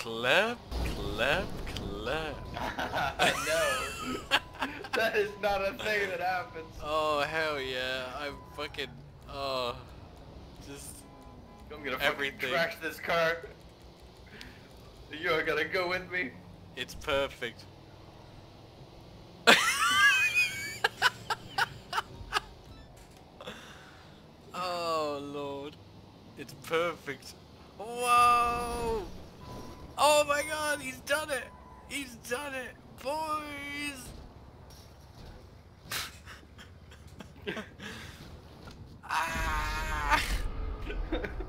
Clap, clap, clap. no. that is not a thing that happens. Oh hell yeah! I'm fucking oh, just I'm gonna Everything. crash this car. You're gonna go with me. it's perfect. oh lord, it's perfect. Oh my god, he's done it! He's done it! Boys! ah!